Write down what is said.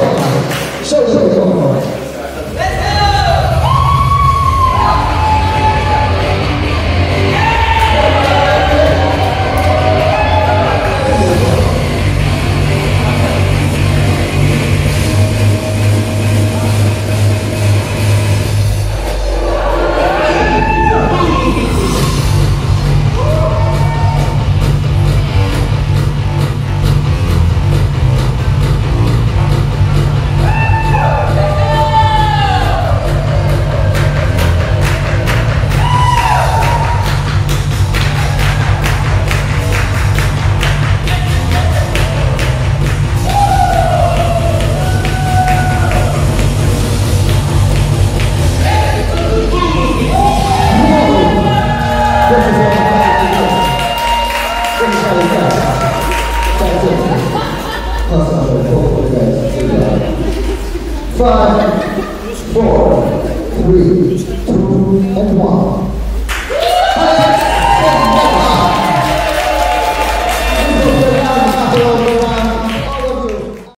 好好好瘦瘦瘦 Five, four, three, two, and one.